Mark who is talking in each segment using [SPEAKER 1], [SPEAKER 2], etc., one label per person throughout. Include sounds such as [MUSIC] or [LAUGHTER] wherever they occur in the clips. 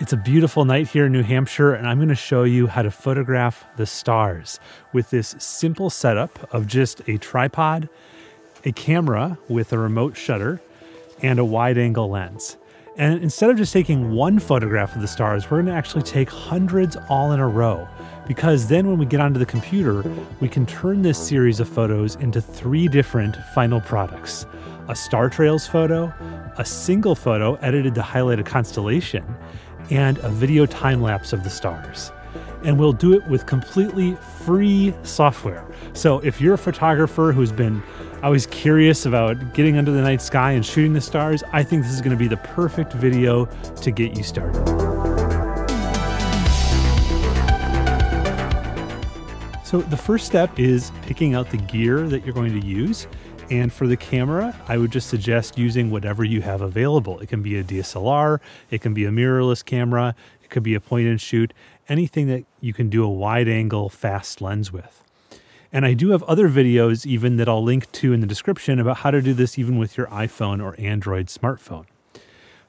[SPEAKER 1] It's a beautiful night here in New Hampshire, and I'm going to show you how to photograph the stars with this simple setup of just a tripod, a camera with a remote shutter, and a wide angle lens. And instead of just taking one photograph of the stars, we're going to actually take hundreds all in a row. Because then when we get onto the computer, we can turn this series of photos into three different final products a star trails photo, a single photo edited to highlight a constellation, and a video time lapse of the stars. And we'll do it with completely free software. So if you're a photographer who's been always curious about getting under the night sky and shooting the stars, I think this is going to be the perfect video to get you started. So the first step is picking out the gear that you're going to use. And for the camera, I would just suggest using whatever you have available. It can be a DSLR, it can be a mirrorless camera, it could be a point and shoot, anything that you can do a wide angle fast lens with. And I do have other videos even that I'll link to in the description about how to do this even with your iPhone or Android smartphone.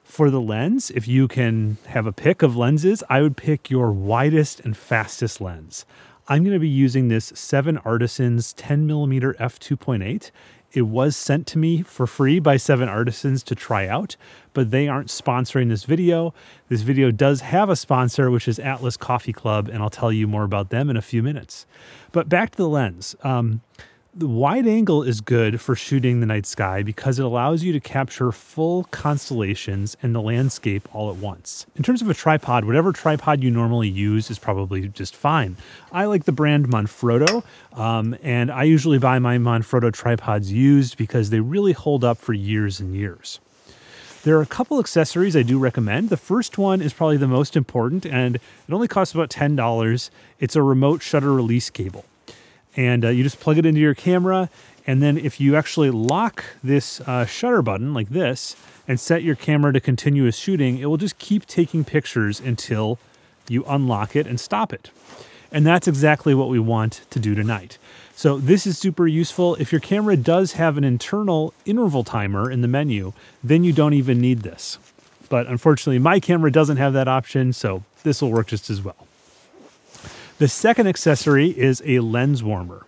[SPEAKER 1] For the lens, if you can have a pick of lenses, I would pick your widest and fastest lens. I'm going to be using this 7 Artisans 10 millimeter f2.8 it was sent to me for free by Seven Artisans to try out, but they aren't sponsoring this video. This video does have a sponsor, which is Atlas Coffee Club, and I'll tell you more about them in a few minutes. But back to the lens. Um, the wide angle is good for shooting the night sky because it allows you to capture full constellations and the landscape all at once. In terms of a tripod, whatever tripod you normally use is probably just fine. I like the brand Manfrotto, um, and I usually buy my Manfrotto tripods used because they really hold up for years and years. There are a couple accessories I do recommend. The first one is probably the most important, and it only costs about $10. It's a remote shutter release cable and uh, you just plug it into your camera. And then if you actually lock this uh, shutter button like this and set your camera to continuous shooting, it will just keep taking pictures until you unlock it and stop it. And that's exactly what we want to do tonight. So this is super useful. If your camera does have an internal interval timer in the menu, then you don't even need this. But unfortunately, my camera doesn't have that option, so this will work just as well. The second accessory is a lens warmer.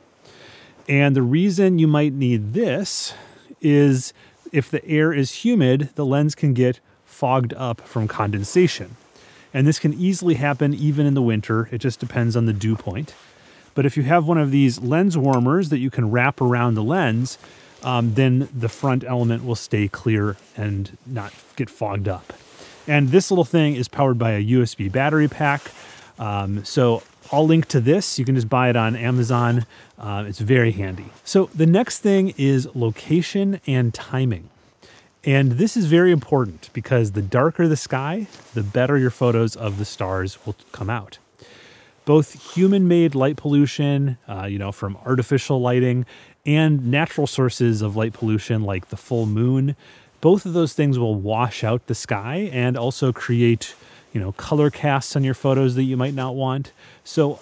[SPEAKER 1] And the reason you might need this is if the air is humid, the lens can get fogged up from condensation. And this can easily happen even in the winter. It just depends on the dew point. But if you have one of these lens warmers that you can wrap around the lens, um, then the front element will stay clear and not get fogged up. And this little thing is powered by a USB battery pack. Um, so I'll link to this. You can just buy it on Amazon. Uh, it's very handy. So the next thing is location and timing. And this is very important because the darker the sky, the better your photos of the stars will come out. Both human-made light pollution, uh, you know, from artificial lighting, and natural sources of light pollution like the full moon, both of those things will wash out the sky and also create you know, color casts on your photos that you might not want. So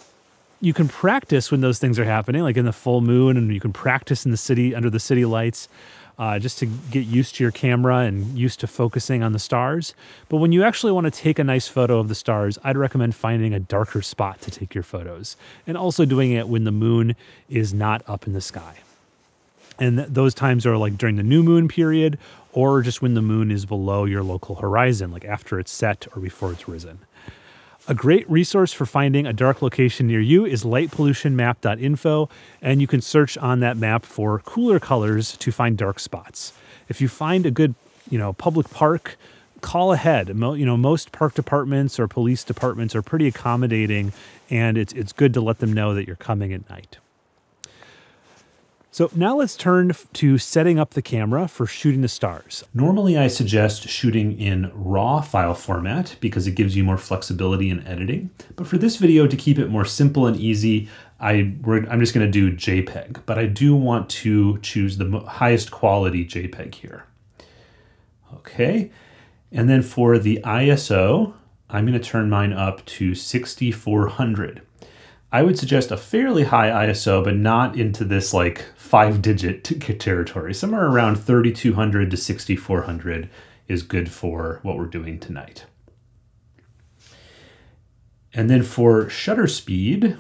[SPEAKER 1] you can practice when those things are happening, like in the full moon, and you can practice in the city under the city lights. Uh, just to get used to your camera and used to focusing on the stars. But when you actually want to take a nice photo of the stars, I'd recommend finding a darker spot to take your photos and also doing it when the moon is not up in the sky. And th- those times are like during the new moon period or just when the moon is below your local horizon, like after it's set or before it's risen. A great resource for finding a dark location near you is lightpollutionmap.info, and you can search on that map for cooler colors to find dark spots. If you find a good, you know, public park, call ahead. You know, most park departments or police departments are pretty accommodating, and it's it's good to let them know that you're coming at night. So now let's turn to setting up the camera for shooting the stars. Normally I suggest shooting in RAW file format because it gives you more flexibility in editing. But for this video, to keep it more simple and easy, I, am just gonna do JPEG, but I do want to choose the highest quality JPEG here. Okay, and then for the ISO, I'm gonna turn mine up to 6400. I would suggest a fairly high ISO, but not into this like five digit [LAUGHS] territory. Somewhere around 3200 to 6400 is good for what we're doing tonight. And then for shutter speed,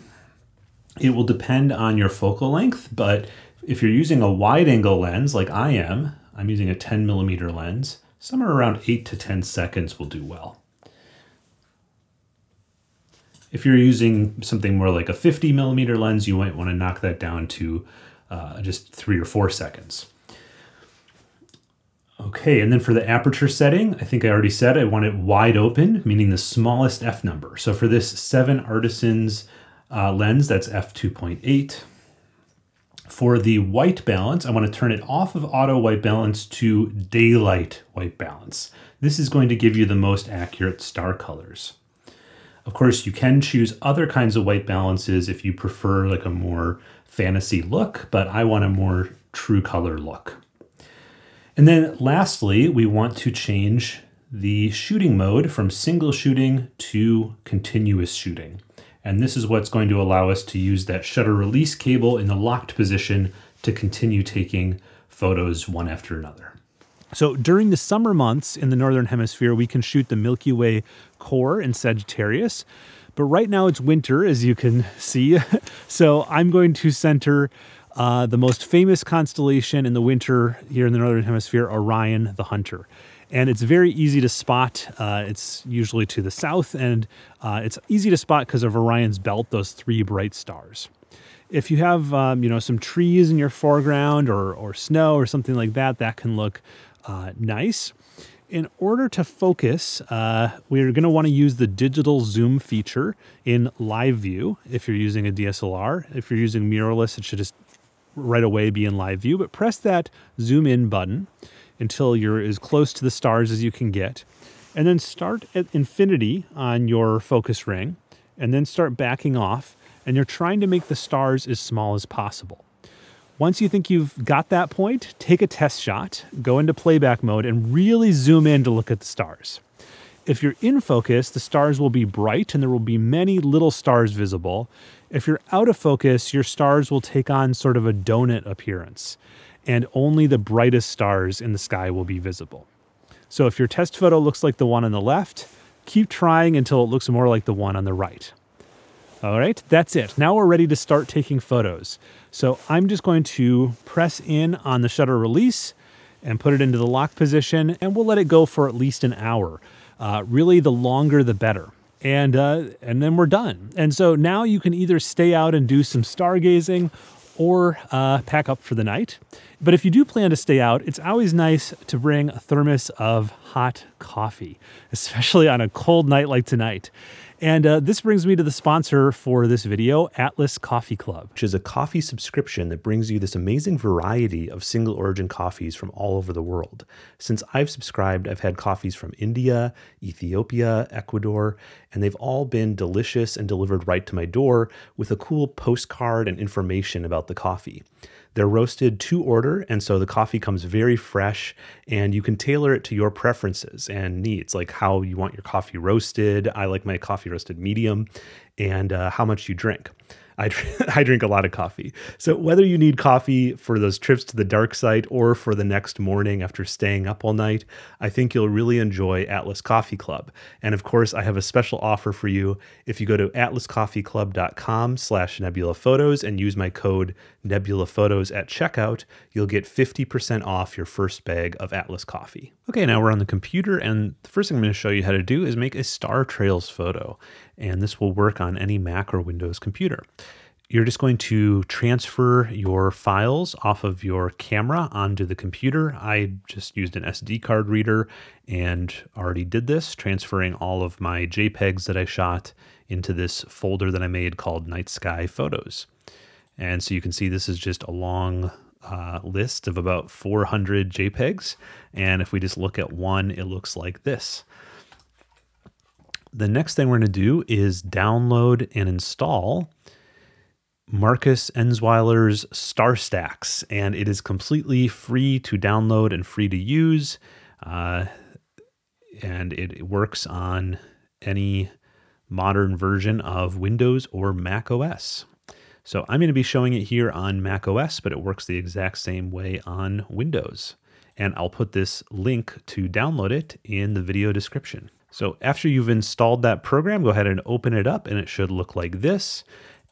[SPEAKER 1] it will depend on your focal length, but if you're using a wide angle lens like I am, I'm using a 10 millimeter lens, somewhere around 8 to 10 seconds will do well. If you're using something more like a 50 millimeter lens, you might want to knock that down to uh, just three or four seconds. Okay, and then for the aperture setting, I think I already said I want it wide open, meaning the smallest f number. So for this 7 Artisans uh, lens, that's f2.8. For the white balance, I want to turn it off of auto white balance to daylight white balance. This is going to give you the most accurate star colors. Of course, you can choose other kinds of white balances if you prefer like a more fantasy look, but I want a more true color look. And then lastly, we want to change the shooting mode from single shooting to continuous shooting. And this is what's going to allow us to use that shutter release cable in the locked position to continue taking photos one after another. So during the summer months in the Northern Hemisphere, we can shoot the Milky Way core in Sagittarius. But right now it's winter, as you can see. [LAUGHS] so I'm going to center uh, the most famous constellation in the winter here in the Northern Hemisphere, Orion the Hunter. And it's very easy to spot. Uh, it's usually to the south, and uh, it's easy to spot because of Orion's belt, those three bright stars. If you have, um, you know, some trees in your foreground or, or snow or something like that, that can look uh, nice. In order to focus, uh, we're going to want to use the digital zoom feature in live view if you're using a DSLR. If you're using mirrorless, it should just right away be in live view, but press that zoom in button until you're as close to the stars as you can get. And then start at infinity on your focus ring and then start backing off. And you're trying to make the stars as small as possible. Once you think you've got that point, take a test shot, go into playback mode, and really zoom in to look at the stars. If you're in focus, the stars will be bright and there will be many little stars visible. If you're out of focus, your stars will take on sort of a donut appearance, and only the brightest stars in the sky will be visible. So if your test photo looks like the one on the left, keep trying until it looks more like the one on the right. All right, that's it. Now we're ready to start taking photos. So I'm just going to press in on the shutter release and put it into the lock position, and we'll let it go for at least an hour. Uh, really, the longer the better and uh, and then we're done. And so now you can either stay out and do some stargazing or uh, pack up for the night. But if you do plan to stay out, it's always nice to bring a thermos of hot coffee, [LAUGHS] especially on a cold night like tonight. And uh, this brings me to the sponsor for this video, Atlas Coffee Club,
[SPEAKER 2] which is a coffee subscription that brings you this amazing variety of single origin coffees from all over the world. Since I've subscribed, I've had coffees from India, Ethiopia, Ecuador, and they've all been delicious and delivered right to my door with a cool postcard and information about the coffee. They're roasted to order, and so the coffee comes very fresh, and you can tailor it to your preferences and needs, like how you want your coffee roasted. I like my coffee roasted medium, and uh, how much you drink. I, [LAUGHS] I drink a lot of coffee. So, whether you need coffee for those trips to the dark side or for the next morning after staying up all night, I think you'll really enjoy Atlas Coffee Club. And of course, I have a special offer for you. If you go to atlascoffeeclub.com slash nebula photos and use my code nebula photos at checkout, you'll get 50% off your first bag of Atlas coffee. Okay, now we're on the computer, and the first thing I'm going to show you how to do is make a star trails photo and this will work on any Mac or Windows computer. You're just going to transfer your files off of your camera onto the computer. I just used an SD card reader and already did this, transferring all of my JPEGs that I shot into this folder that I made called Night Sky Photos. And so you can see this is just a long uh, list of about 400 JPEGs. And if we just look at one, it looks like this the next thing we're going to do is download and install Markus Enzweiler's StarStax, and it is completely free to download and free to use. Uh, and it works on any modern version of Windows or Mac OS. So I'm going to be showing it here on Mac OS, but it works the exact same way on Windows. And I'll put this link to download it in the video description. So after you've installed that program, go ahead and open it up and it should look like this.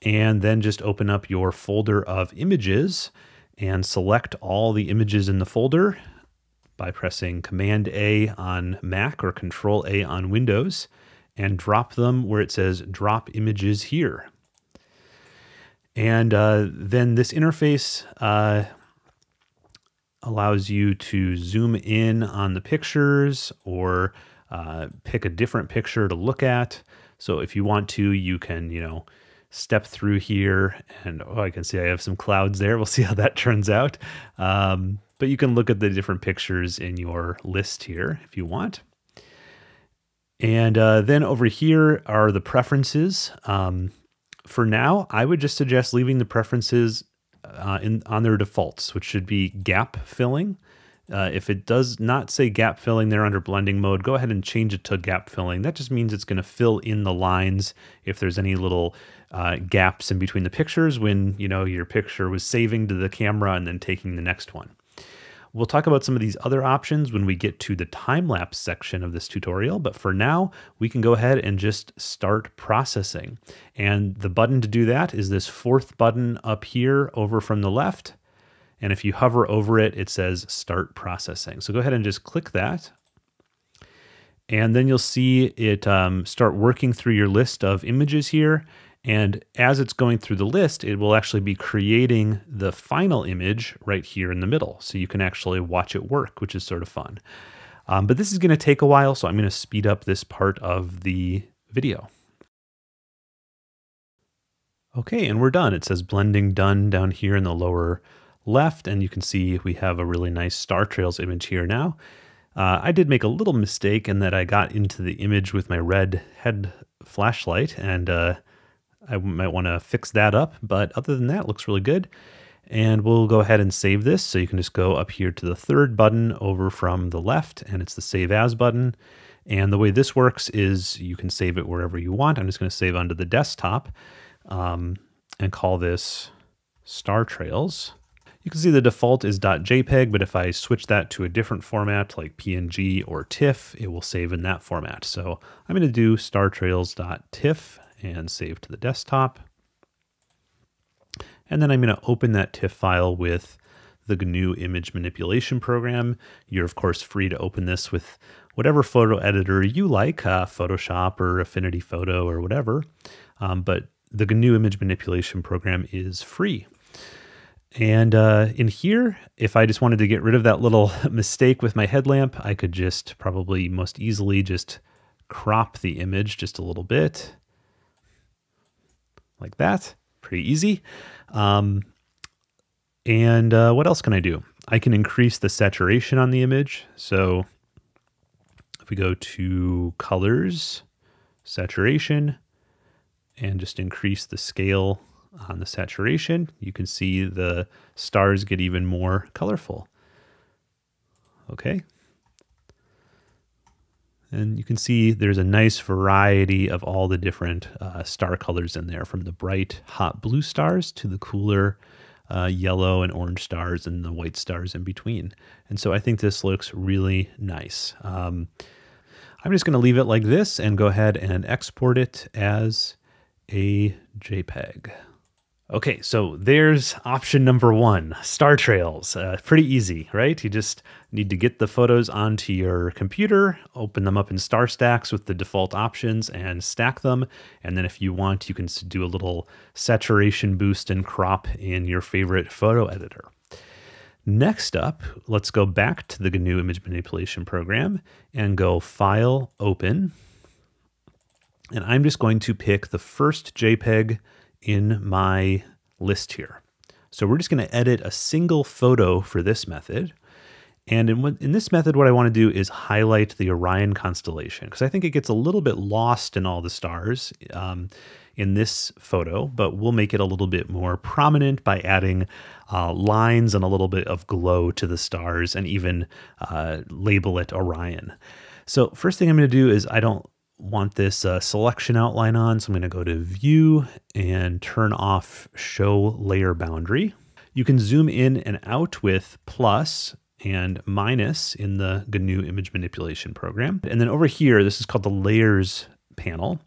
[SPEAKER 2] And then just open up your folder of images and select all the images in the folder by pressing Command A on Mac or Control A on Windows and drop them where it says drop images here. And uh, then this interface uh, allows you to zoom in on the pictures or uh, pick a different picture to look at. So if you want to, you can, you know, step through here and oh, I can see I have some clouds there. We'll [LAUGHS] see how that turns out. Um, but you can look at the different pictures in your list here if you want. And uh, then over here are the preferences. Um, for now, I would just suggest leaving the preferences uh, in on their defaults, which should be gap filling. Uh, if it does not say gap filling there under blending mode, go ahead and change it to gap filling. That just means it's going to fill in the lines if there's any little uh, gaps in between the pictures when you know your picture was saving to the camera and then taking the next one. We'll talk about some of these other options when we get to the time-lapse section of this tutorial, but for now, we can go ahead and just start processing. And the button to do that is this fourth button up here over from the left. And if you hover over it, it says start processing. So go ahead and just click that. And then you'll see it um, start working through your list of images here. And as it's going through the list, it will actually be creating the final image right here in the middle. So you can actually watch it work, which is sort of fun. Um, but this is going to take a while, so I'm going to speed up this part of the video. Okay, and we're done. It says blending done down here in the lower left, and you can see we have a really nice Star Trails image here now. Uh, I did make a little mistake in that I got into the image with my red head flashlight, and uh, I might want to fix that up, but other than that, looks really good. And we'll go ahead and save this. So you can just go up here to the third button over from the left, and it's the Save As button. And the way this works is you can save it wherever you want. I'm just going to save onto the desktop um, and call this Star Trails. You can see the default is .jpeg, but if I switch that to a different format like PNG or TIFF, it will save in that format. So I'm going to do startrails.tiff and save to the desktop. And then I'm going to open that TIFF file with the GNU image manipulation program. You're of course free to open this with whatever photo editor you like, uh, Photoshop or Affinity Photo or whatever. Um, but the GNU image manipulation program is free. And uh, in here, if I just wanted to get rid of that little [LAUGHS] mistake with my headlamp, I could just probably most easily just crop the image just a little bit like that. Pretty easy. Um, and uh, what else can I do? I can increase the saturation on the image. So if we go to colors, saturation, and just increase the scale on the saturation, you can see the stars get even more colorful. Okay, and you can see there's a nice variety of all the different uh, star colors in there, from the bright hot blue stars to the cooler uh, yellow and orange stars and the white stars in between. And so I think this looks really nice. Um, I'm just going to leave it like this and go ahead and export it as a JPEG. Okay, so there's option number one, Star Trails. Uh, pretty easy, right? You just need to get the photos onto your computer, open them up in StarStax with the default options and stack them. And then if you want, you can do a little saturation boost and crop in your favorite photo editor. Next up, let's go back to the GNU image manipulation program and go File, Open. And I'm just going to pick the first JPEG in my list here. So we're just going to edit a single photo for this method. And in, in this method, what I want to do is highlight the Orion constellation because I think it gets a little bit lost in all the stars um, in this photo, but we'll make it a little bit more prominent by adding uh, lines and a little bit of glow to the stars and even uh, label it Orion. So first thing I'm going to do is I don't want this uh, selection outline on, so I'm going to go to View and turn off Show Layer Boundary. You can zoom in and out with plus,
[SPEAKER 1] and minus in the GNU image manipulation program. And then over here, this is called the layers panel.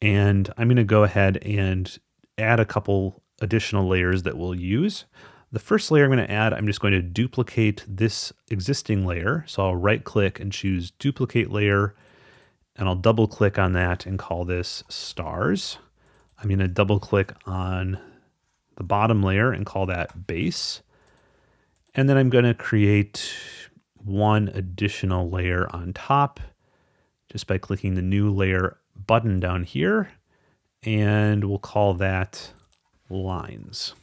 [SPEAKER 1] And I'm going to go ahead and add a couple additional layers that we'll use. The first layer I'm going to add, I'm just going to duplicate this existing layer. So I'll right click and choose duplicate layer and I'll double click on that and call this stars. I'm going to double click on the bottom layer and call that base. And then I'm going to create one additional layer on top just by clicking the new layer button down here. And we'll call that lines.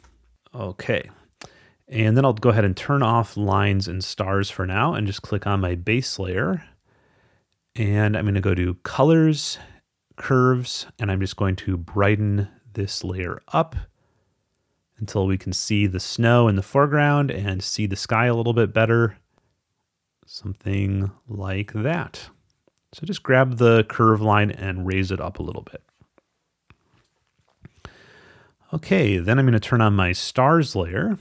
[SPEAKER 1] Okay. And then I'll go ahead and turn off lines and stars for now and just click on my base layer. And I'm going to go to colors, curves, and I'm just going to brighten this layer up until we can see the snow in the foreground and see the sky a little bit better. Something like that. So just grab the curve line and raise it up a little bit. Okay, then I'm going to turn on my stars layer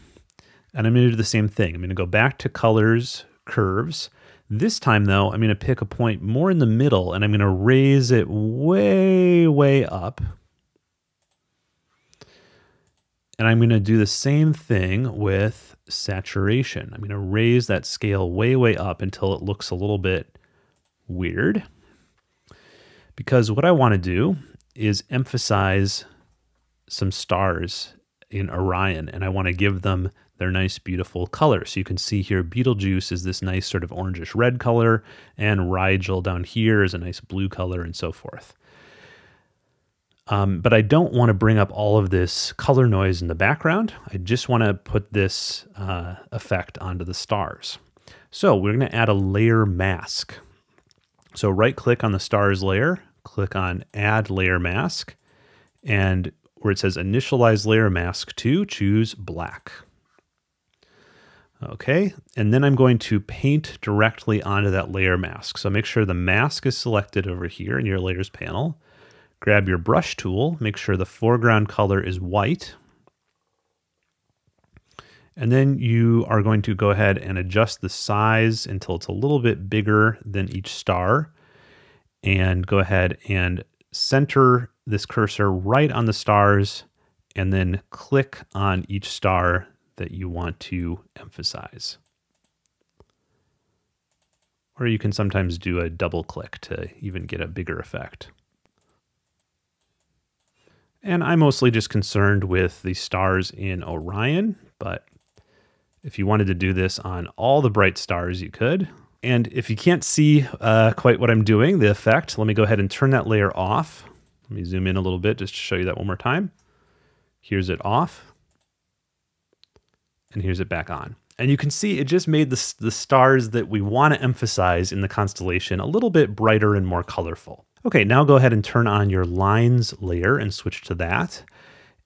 [SPEAKER 1] and I'm going to do the same thing. I'm going to go back to colors, curves. This time though, I'm going to pick a point more in the middle and I'm going to raise it way, way up and I'm going to do the same thing with saturation. I'm going to raise that scale way, way up until it looks a little bit weird. Because what I want to do is emphasize some stars in Orion, and I want to give them their nice, beautiful color. So you can see here, Betelgeuse is this nice sort of orangish red color, and Rigel down here is a nice blue color, and so forth. Um, but I don't want to bring up all of this color noise in the background. I just want to put this uh, effect onto the stars. So we're going to add a layer mask. So right click on the stars layer, click on add layer mask, and where it says initialize layer mask to, choose black. Okay, and then I'm going to paint directly onto that layer mask. So make sure the mask is selected over here in your layers panel. Grab your brush tool, make sure the foreground color is white. And then you are going to go ahead and adjust the size until it's a little bit bigger than each star. And go ahead and center this cursor right on the stars and then click on each star that you want to emphasize. Or you can sometimes do a double click to even get a bigger effect. And I'm mostly just concerned with the stars in Orion, but if you wanted to do this on all the bright stars, you could. And if you can't see uh, quite what I'm doing, the effect, let me go ahead and turn that layer off. Let me zoom in a little bit just to show you that one more time. Here's it off. And here's it back on. And you can see it just made the, the stars that we want to emphasize in the constellation a little bit brighter and more colorful. Okay, now go ahead and turn on your lines layer and switch to that.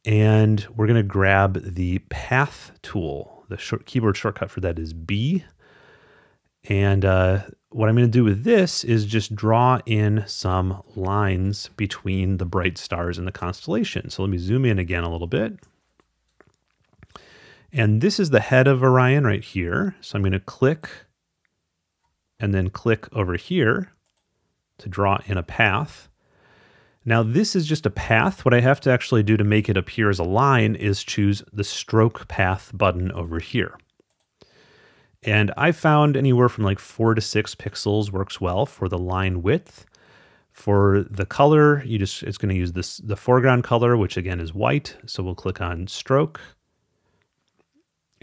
[SPEAKER 1] And we're going to grab the path tool. The short keyboard shortcut for that is B. And uh, what I'm going to do with this is just draw in some lines between the bright stars in the constellation. So let me zoom in again a little bit. And this is the head of Orion right here. So I'm going to click and then click over here to draw in a path. Now this is just a path. What I have to actually do to make it appear as a line is choose the stroke path button over here. And I found anywhere from like four to six pixels works well for the line width. For the color, you just it's going to use this the foreground color, which again is white. So we'll click on stroke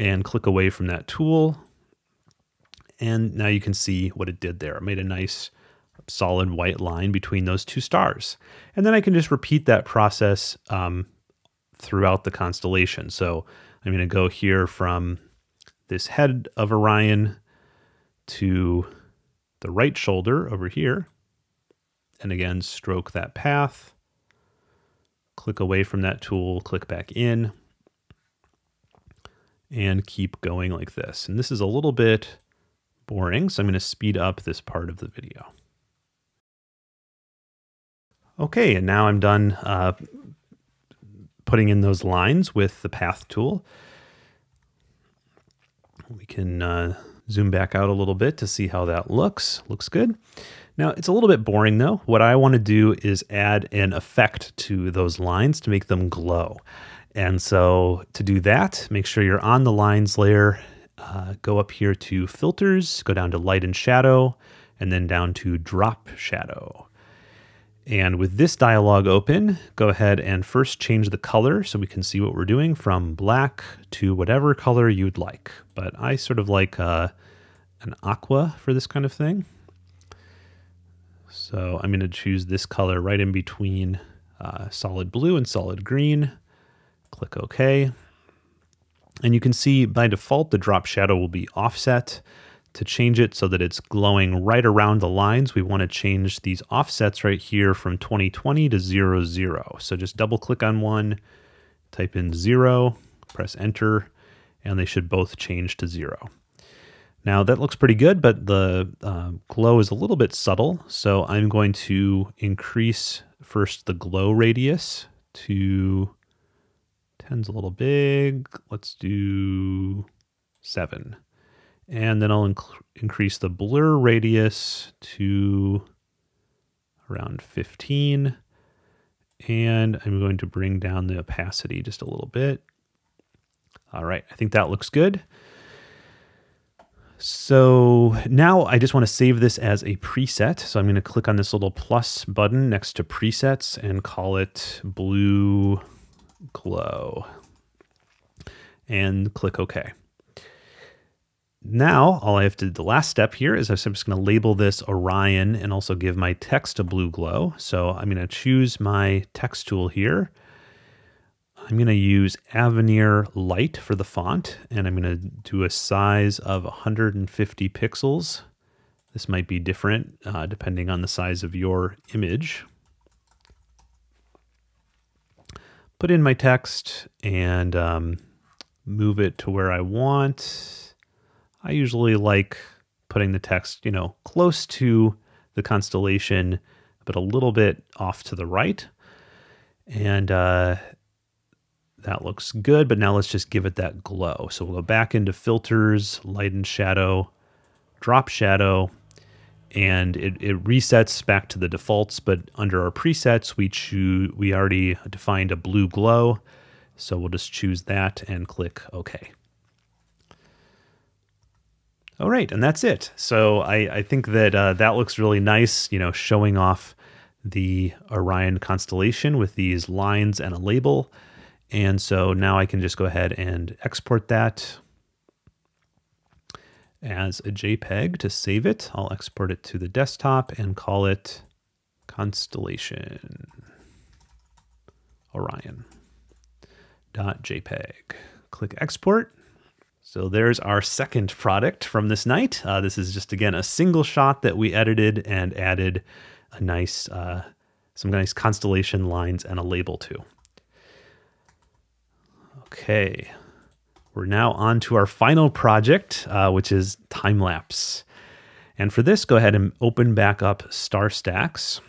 [SPEAKER 1] and click away from that tool. And now you can see what it did there. It made a nice solid white line between those two stars. And then I can just repeat that process um, throughout the constellation. So I'm going to go here from this head of Orion to the right shoulder over here. And again, stroke that path. Click away from that tool, click back in, and keep going like this. And this is a little bit boring, so I'm going to speed up this part of the video. Okay, and now I'm done uh, putting in those lines with the path tool. We can uh,
[SPEAKER 2] Zoom back out a little bit to see how that looks. Looks good. Now, it's a little bit boring though. What I want to do is add an effect to those lines to make them glow. And so to do that, make sure you're on the lines layer. Uh, go up here to filters, go down to light and shadow, and then down to drop shadow. And with this dialog open, go ahead and first change the color so we can see what we're doing from black to whatever color you'd like. But I sort of like uh, an aqua for this kind of thing. So I'm going to choose this color right in between uh, solid blue and solid green. Click OK. And you can see by default, the drop shadow will be offset. To change it so that it's glowing right around the lines, we want to change these offsets right here from 2020 to 00, 0. So just double click on one, type in 0, press enter, and they should both change to 0. Now that looks pretty good, but the uh, glow is a little bit subtle. So I'm going to increase first the glow radius to 10's a little big. Let's do 7. And then I'll inc increase the blur radius to around 15. And I'm going to bring down the opacity just a little bit. All right, I think that looks good. So now I just want to save this as a preset. So I'm going to click on this little plus button next to presets and call it blue glow and click OK. Now, all I have to, do, the last step here is I'm just going to label this Orion and also give my text a blue glow. So I'm going to choose my text tool here I'm going to use Avenir Light for the font, and I'm going to do a size of 150 pixels. This might be different uh, depending on the size of your image. Put in my text and um, move it to where I want. I usually like putting the text, you know, close to the constellation, but a little bit off to the right. And uh, that looks good, but now let's just give it that glow. So we'll go back into filters, light and shadow, drop shadow, and it, it resets back to the defaults, but under our presets, we choose we already defined a blue glow. So we'll just choose that and click OK. All right, and that's it. So I, I think that uh, that looks really nice, you know, showing off the Orion constellation with these lines and a label. And so now I can just go ahead and export that as a JPEG to save it. I'll export it to the desktop and call it Constellation Orion .jpeg. Click export. So there's our second product from this night. Uh, this is just, again, a single shot that we edited and added a nice, uh, some nice constellation lines and a label to. Okay, we're now on to our final project, uh, which is time lapse. And for this, go ahead and open back up StarStax.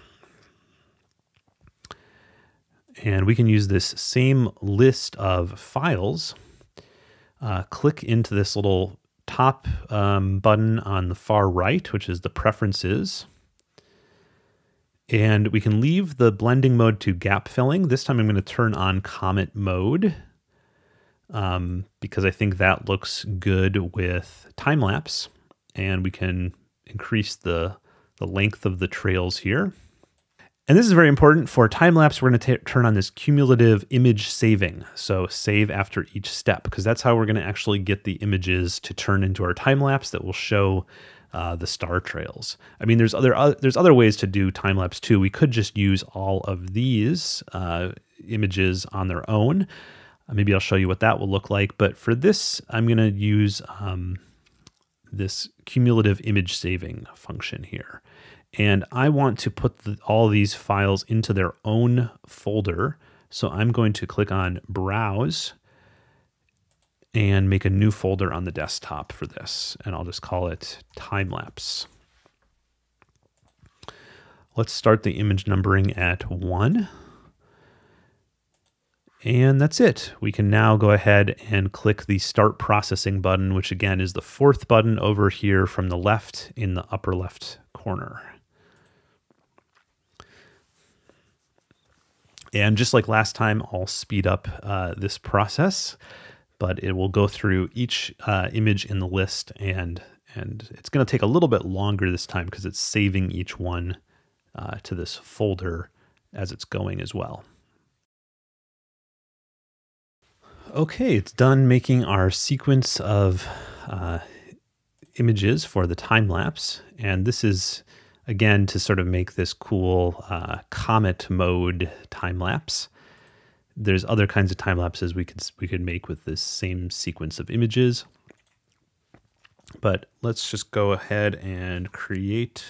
[SPEAKER 2] And we can use this same list of files. Uh, click into this little top um, button on the far right, which is the preferences. And we can leave the blending mode to gap filling. This time I'm going to turn on comet mode um, because I think that looks good with time lapse, and we can increase the the length of the trails here. And this is very important for time lapse. We're going to turn on this cumulative image saving. So save after each step, because that's how we're going to actually get the images to turn into our time lapse that will show uh, the star trails. I mean, there's other there's other ways to do time lapse too. We could just use all of these uh, images on their own. Uh, maybe I'll show you what that will look like. But for this, I'm going to use um, this cumulative image saving function here. And I want to put the, all these files into their own folder. So I'm going to click on Browse and make a new folder on the desktop for this. And I'll just call it time lapse. Let's start the image numbering at 1.
[SPEAKER 1] And that's it. We can now go ahead and click the Start Processing button, which again is the fourth button over here from the left in the upper left corner. And just like last time, I'll speed up uh, this process, but it will go through each uh, image in the list and and it's going to take a little bit longer this time because it's saving each one uh, to this folder as it's going as well. Okay, it's done making our sequence of uh, images for the time lapse. And this is, again, to sort of make this cool uh, comet mode time lapse. There's other kinds of time lapses we could, we could make with this same sequence of images. But let's just go ahead and create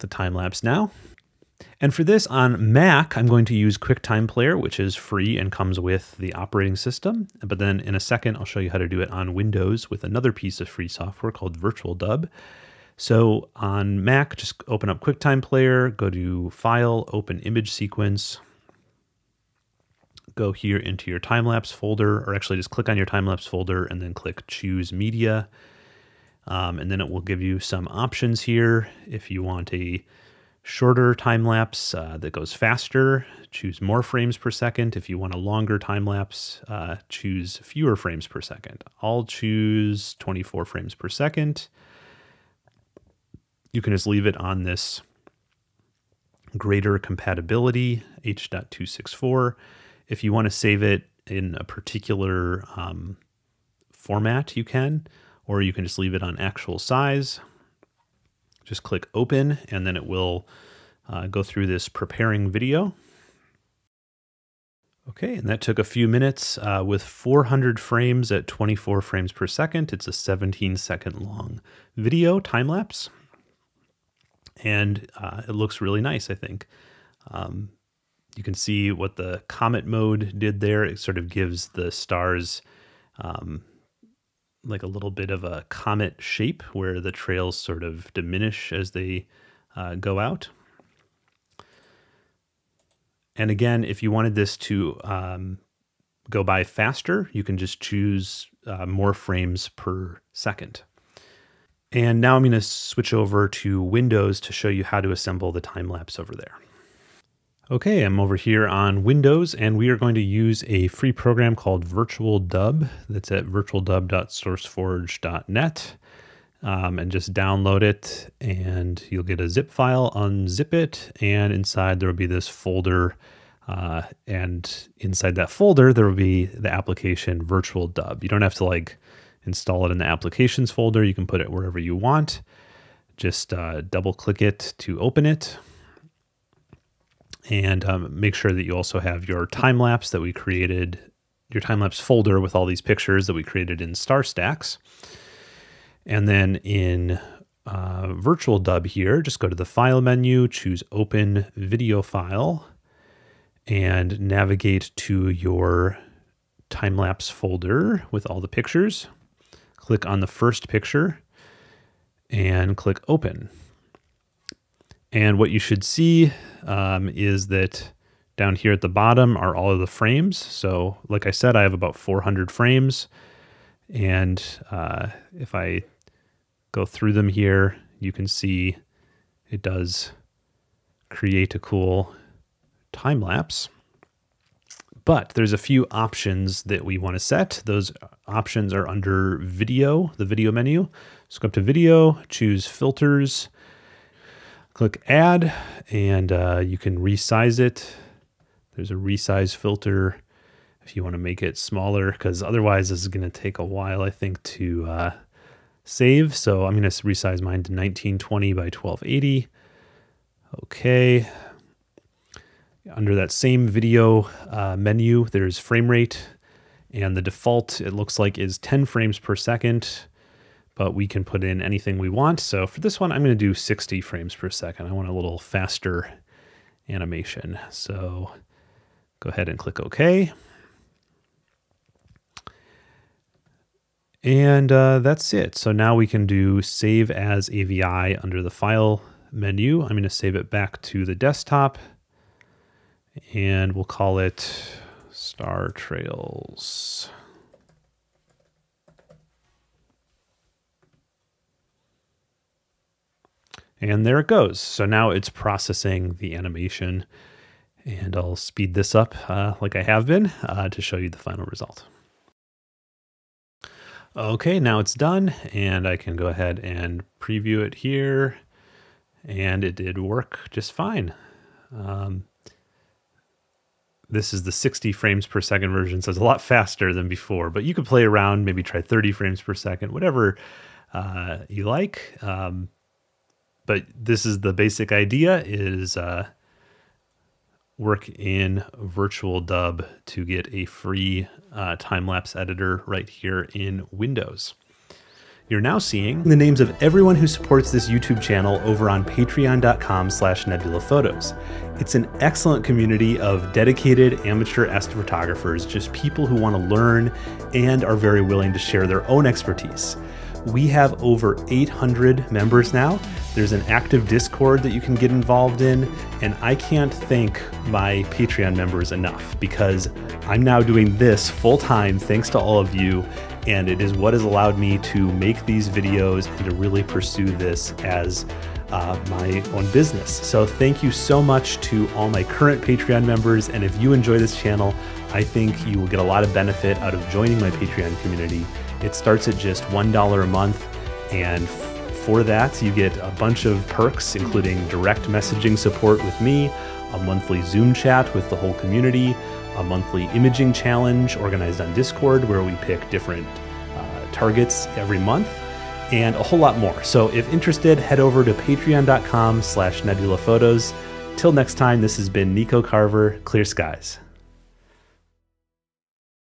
[SPEAKER 1] the time lapse now. And for this on Mac, I'm going to use QuickTime Player, which is free and comes with the operating system. But then in a second, I'll show you how to do it on Windows with another piece of free software called Virtual Dub. So on Mac, just open up QuickTime Player, go to File, Open Image Sequence, go here into your time-lapse folder, or actually just click on your time-lapse folder and then click Choose Media. Um, and then it will give you some options here. If you want a shorter time lapse uh, that goes faster, choose more frames per second. If you want a longer time lapse, uh, choose fewer frames per second. I'll choose 24 frames per second. You can just leave it on this greater compatibility H.264. If you want to save it in a particular um, format, you can, or you can just leave it on actual size just click open and then it will uh, go through this preparing video. Okay, and that took a few minutes uh, with 400 frames at 24 frames per second. It's a 17 second long video time lapse. And uh, it looks really nice, I think. Um, you can see what the comet mode did there. It sort of gives the stars um, like a little bit of a comet shape where the trails sort of diminish as they uh, go out. And again, if you wanted this to um, go by faster, you can just choose uh, more frames per second. And now I'm going to switch over to Windows to show you how to assemble the time lapse over there. Okay, I'm over here on Windows and we are going to use a free program called Virtual Dub that's at virtualdub.sourceforge.net um, and just download it and you'll get a zip file, unzip it, and inside there will be this folder uh, and inside that folder there will be the application Virtual Dub. You don't have to like install it in the applications folder, you can put it wherever you want. Just uh, double click it to open it and um, make sure that you also have your time lapse that we created, your time lapse folder with all these pictures that we created in StarStax. And then in uh, Virtual Dub here, just go to the File menu, choose Open Video File, and navigate to your time lapse folder with all the pictures. Click on the first picture and click Open. And what you should see um, is that down here at the bottom are all of the frames. So like I said, I have about 400 frames. And uh, if I go through them here, you can see it does create a cool time lapse. But there's a few options that we want to set. Those options are under video, the video menu. So go up to video, choose filters, click add and uh, you can resize it. There's a resize filter if you want to make it smaller because otherwise this is going to take a while I think to uh, save. So I'm going to resize mine to 1920 by 1280. Okay. Under that same video uh, menu, there's frame rate and the default it looks like is 10 frames per second but we can put in anything we want. So for this one, I'm going to do 60 frames per second. I want a little faster animation. So go ahead and click OK. And uh, that's it. So now we can do save as AVI under the file menu. I'm going to save it back to the desktop. and we'll call it Star Trails. And there it goes. So now it's processing the animation and I'll speed this up uh, like I have been uh, to show you the final result. Okay, now it's done and I can go ahead and preview it here and it did work just fine. Um, this is the 60 frames per second version, so it's a lot faster than before, but you could play around, maybe try 30 frames per second, whatever uh, you like. Um, but this is the basic idea is uh, work in VirtualDub to get a free uh, time-lapse editor right here in windows you're now seeing the names of everyone who supports this YouTube channel over on patreon.com slash nebulaphotos. It's an excellent community of dedicated amateur astrophotographers, just people who want to learn and are very willing to share their own expertise. We have over 800 members now. There's an active Discord that you can get involved in, and I can't thank my Patreon members enough because I'm now doing this full time thanks to all of you, and it is what has allowed me to make these videos and to really pursue this as uh, my own business. So thank you so much to all my current Patreon members, and if you enjoy this channel, I think you will get a lot of benefit out of joining my Patreon community it starts at just $1 a month, and for that, you get a bunch of perks, including direct messaging support with me, a monthly Zoom chat with the whole community, a monthly imaging challenge organized on Discord where we pick different uh, targets every month, and a whole lot more. So if interested, head over to patreon.com slash nebulaphotos. Till next time, this has been Nico Carver, Clear Skies.